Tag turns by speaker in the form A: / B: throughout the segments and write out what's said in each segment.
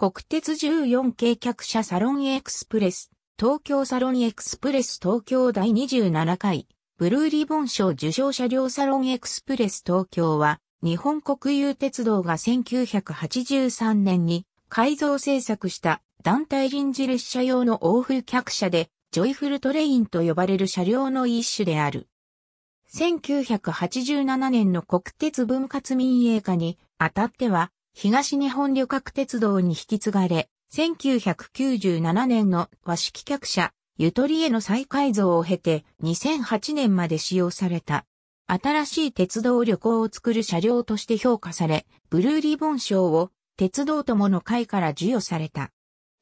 A: 国鉄14系客車サロンエクスプレス、東京サロンエクスプレス東京第27回、ブルーリボン賞受賞車両サロンエクスプレス東京は、日本国有鉄道が1983年に改造製作した団体臨時列車用の欧風客車で、ジョイフルトレインと呼ばれる車両の一種である。1987年の国鉄分割民営化にあたっては、東日本旅客鉄道に引き継がれ、1997年の和式客車、ゆとりへの再改造を経て2008年まで使用された。新しい鉄道旅行を作る車両として評価され、ブルーリボン賞を鉄道友の会から授与された。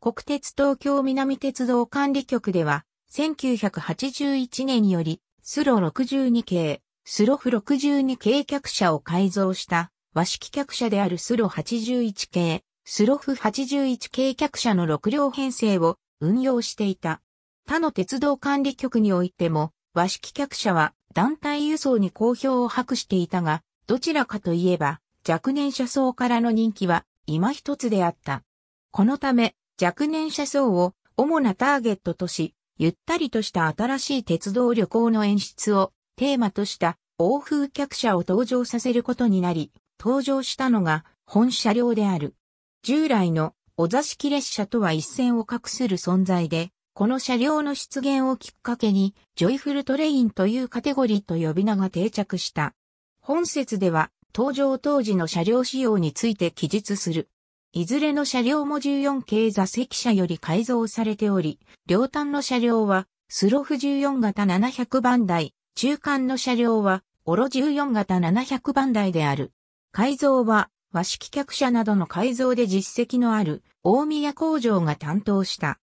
A: 国鉄東京南鉄道管理局では、1981年より、スロ62系、スロフ62系客車を改造した和式客車であるスロ81系、スロフ81系客車の6両編成を運用していた。他の鉄道管理局においても、和式客車は団体輸送に好評を博していたが、どちらかといえば、若年車層からの人気は今一つであった。このため、若年車層を主なターゲットとし、ゆったりとした新しい鉄道旅行の演出をテーマとした欧風客車を登場させることになり、登場したのが本車両である。従来のお座敷列車とは一線を画する存在で、この車両の出現をきっかけに、ジョイフルトレインというカテゴリーと呼び名が定着した。本節では、登場当時の車両仕様について記述する。いずれの車両も14系座席車より改造されており、両端の車両は、スロフ14型700番台、中間の車両は、オロ14型700番台である。改造は和式客車などの改造で実績のある大宮工場が担当した。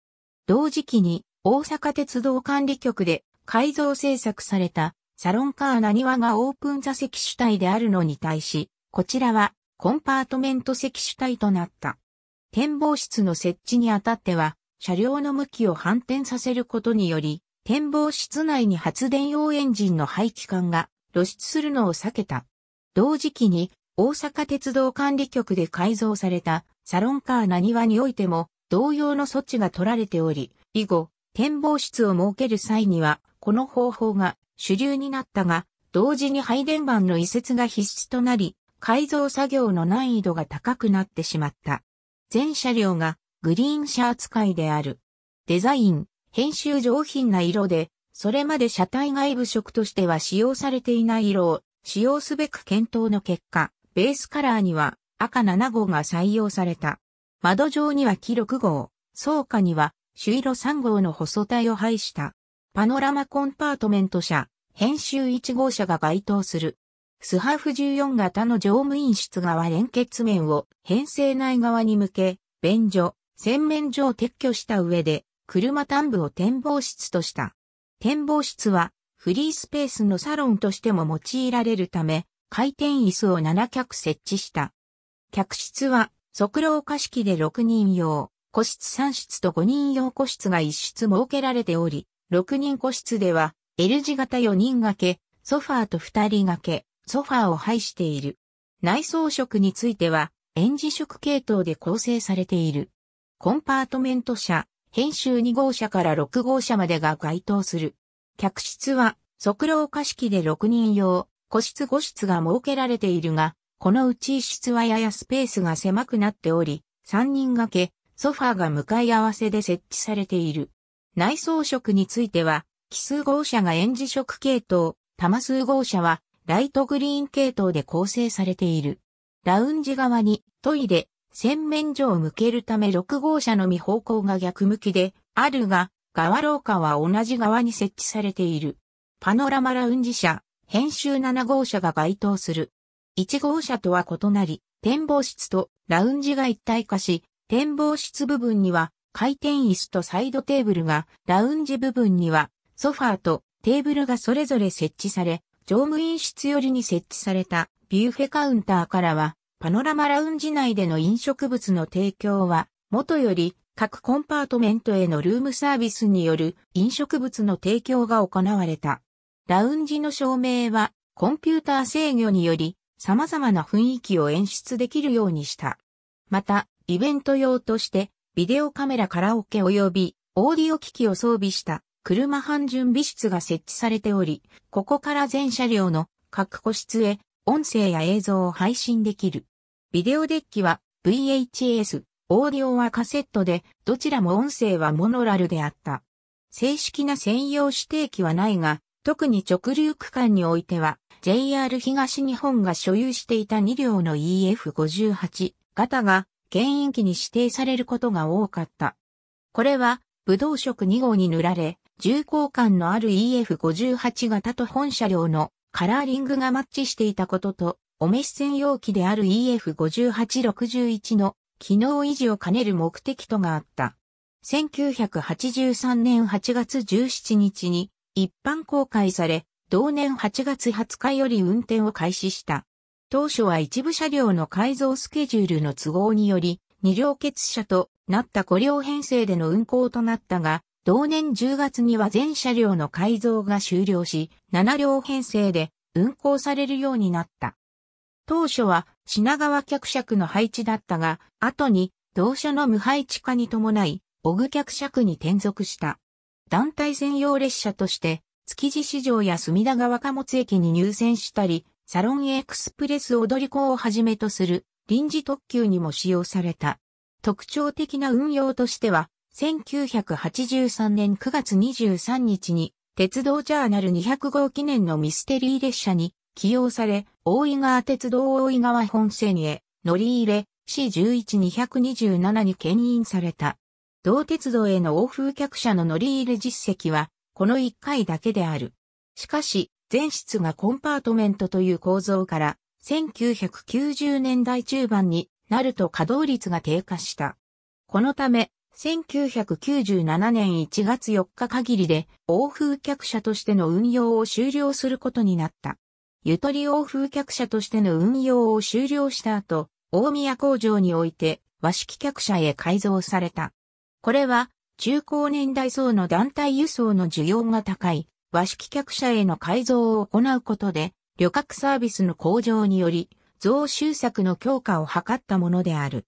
A: 同時期に大阪鉄道管理局で改造製作されたサロンカーな庭がオープン座席主体であるのに対し、こちらはコンパートメント席主体となった。展望室の設置にあたっては、車両の向きを反転させることにより、展望室内に発電用エンジンの排気管が露出するのを避けた。同時期に大阪鉄道管理局で改造されたサロンカーな庭においても同様の措置が取られており、以後、展望室を設ける際には、この方法が主流になったが、同時に配電盤の移設が必須となり、改造作業の難易度が高くなってしまった。全車両がグリーン車扱いである。デザイン、編集上品な色で、それまで車体外部色としては使用されていない色を使用すべく検討の結果、ベースカラーには赤7号が採用された。窓上には木6号、装下には朱色3号の細体を配したパノラマコンパートメント車、編集1号車が該当する。スハーフ14型の乗務員室側連結面を編成内側に向け、便所、洗面所を撤去した上で、車端部を展望室とした。展望室はフリースペースのサロンとしても用いられるため、回転椅子を7脚設置した。客室は側廊下式で6人用、個室3室と5人用個室が1室設けられており、6人個室では L 字型4人掛け、ソファーと2人掛け、ソファーを配している。内装色については、演じ色系統で構成されている。コンパートメント車、編集2号車から6号車までが該当する。客室は、側廊下式で6人用、個室5室が設けられているが、このうち1室はややスペースが狭くなっており、3人掛け、ソファーが向かい合わせで設置されている。内装色については、奇数号車が演じ色系統、玉数号車はライトグリーン系統で構成されている。ラウンジ側にトイレ、洗面所を向けるため6号車のみ方向が逆向きであるが、側廊下は同じ側に設置されている。パノラマラウンジ車、編集7号車が該当する。1号車とは異なり、展望室とラウンジが一体化し、展望室部分には回転椅子とサイドテーブルが、ラウンジ部分にはソファーとテーブルがそれぞれ設置され、乗務員室寄りに設置されたビュッフェカウンターからは、パノラマラウンジ内での飲食物の提供は、元より各コンパートメントへのルームサービスによる飲食物の提供が行われた。ラウンジの照明はコンピューター制御により様々な雰囲気を演出できるようにした。また、イベント用として、ビデオカメラカラオケ及び、オーディオ機器を装備した車班準備室が設置されており、ここから全車両の各個室へ音声や映像を配信できる。ビデオデッキは VHS、オーディオはカセットで、どちらも音声はモノラルであった。正式な専用指定機はないが、特に直流区間においては、JR 東日本が所有していた2両の EF58 型が牽引機に指定されることが多かった。これは、武道色2号に塗られ、重厚感のある EF58 型と本車両のカラーリングがマッチしていたことと、お召し専用機である EF5861 の機能維持を兼ねる目的とがあった。1983年8月17日に一般公開され、同年8月20日より運転を開始した。当初は一部車両の改造スケジュールの都合により、2両欠車となった5両編成での運行となったが、同年10月には全車両の改造が終了し、7両編成で運行されるようになった。当初は品川客車の配置だったが、後に同社の無配置化に伴い、オグ客車に転属した。団体専用列車として、築地市場や隅田川貨物駅に入線したり、サロンエクスプレス踊り子をはじめとする臨時特急にも使用された。特徴的な運用としては、1983年9月23日に鉄道ジャーナル200号記念のミステリー列車に起用され、大井川鉄道大井川本線へ乗り入れ C11227 に牽引された。同鉄道への欧風客車の乗り入れ実績はこの1回だけである。しかし、全室がコンパートメントという構造から、1990年代中盤になると稼働率が低下した。このため、1997年1月4日限りで、欧風客車としての運用を終了することになった。ゆとり欧風客車としての運用を終了した後、大宮工場において和式客車へ改造された。これは中高年代層の団体輸送の需要が高い和式客車への改造を行うことで、旅客サービスの向上により、増収策の強化を図ったものである。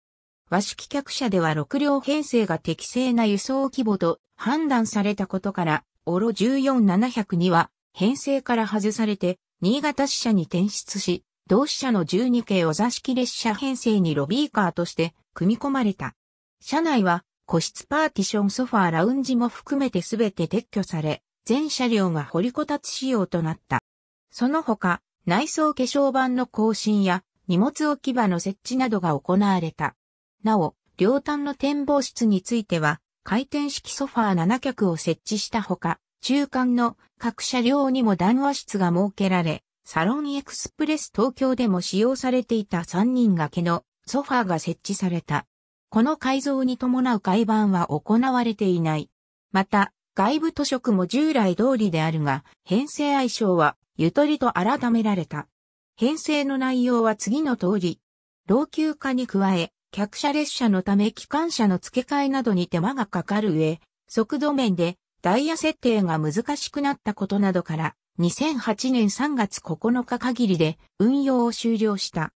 A: 和式客車では6両編成が適正な輸送規模と判断されたことから、オロ14700には編成から外されて、新潟支社に転出し、同支社の12系お座敷列車編成にロビーカーとして組み込まれた。車内は個室パーティションソファーラウンジも含めてすべて撤去され、全車両が掘りこたつ仕様となった。その他、内装化粧板の更新や荷物置き場の設置などが行われた。なお、両端の展望室については、回転式ソファー7脚を設置したほか、中間の各車両にも談話室が設けられ、サロンエクスプレス東京でも使用されていた3人掛けのソファーが設置された。この改造に伴う改版は行われていない。また、外部塗色も従来通りであるが、編成愛称は、ゆとりと改められた。編成の内容は次の通り。老朽化に加え、客車列車のため機関車の付け替えなどに手間がかかる上、速度面でダイヤ設定が難しくなったことなどから、2008年3月9日限りで運用を終了した。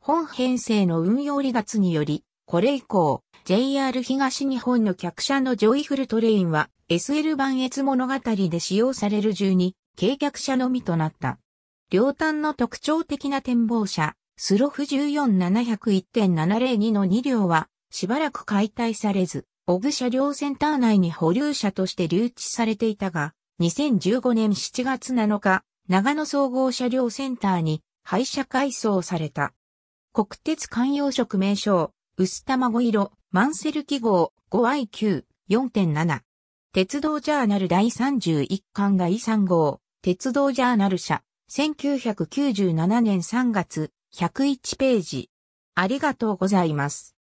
A: 本編成の運用離脱により、これ以降、JR 東日本の客車のジョイフルトレインは SL 磐越物語で使用される12系客車のみとなった。両端の特徴的な展望車、スロフ14701.702の2両は、しばらく解体されず、尾久車両センター内に保留車として留置されていたが、2015年7月7日、長野総合車両センターに廃車改装された。国鉄観葉色名称、薄卵色、マンセル記号 5IQ4.7。鉄道ジャーナル第31巻第3号、鉄道ジャーナル社、1997年3月、101ページ。ありがとうございます。